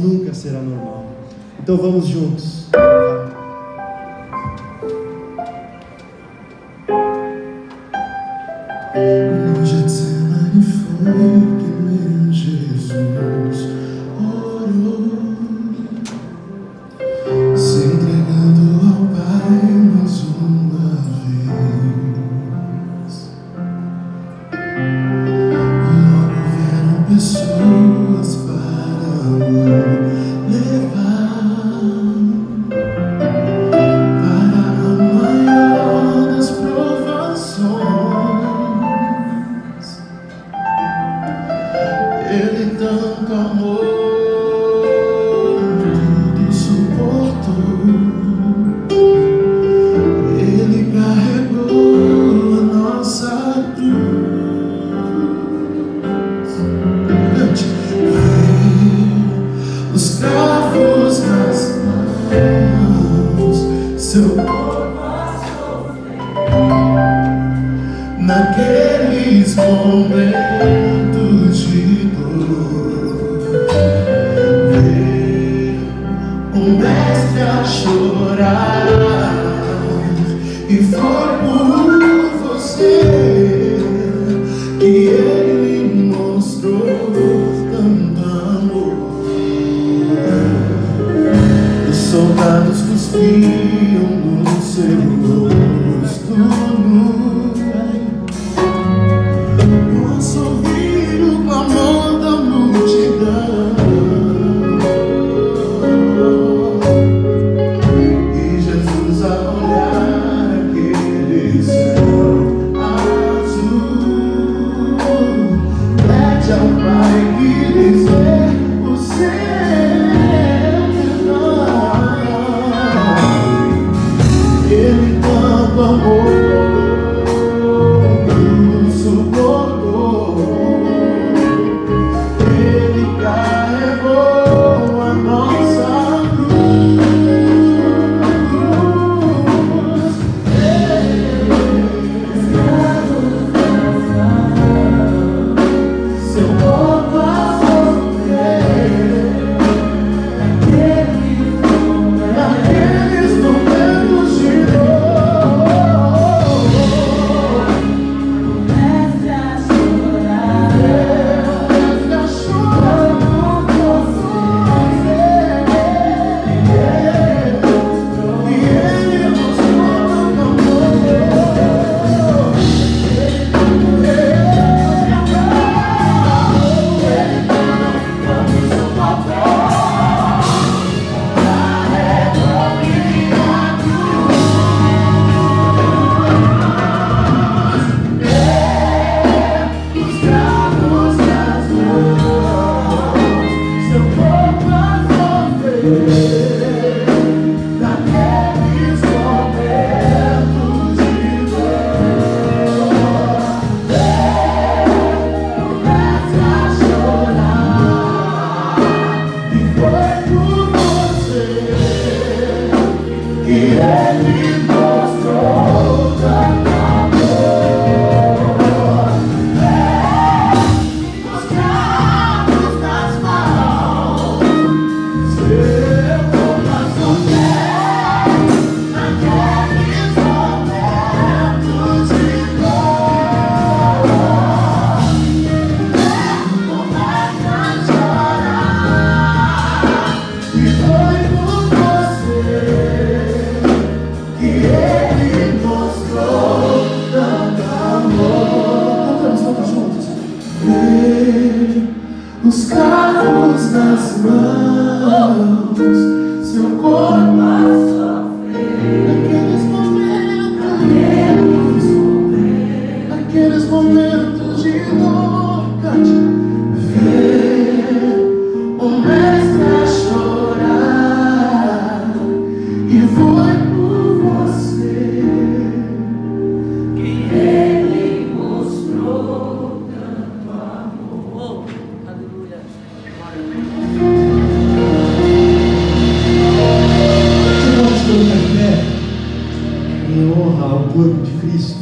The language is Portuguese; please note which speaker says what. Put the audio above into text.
Speaker 1: nunca será normal. Então vamos juntos.
Speaker 2: Longe de Semana foi que meu Jesus orou, se entregando ao Pai mais uma vez. Logo vieram pessoas. seu naqueles momentos de dor. Ver o mestre a chorar e foi. soldados cuspiam no seu rosto. Oh, os carros das mãos, seu corpo. corpo de Cristo.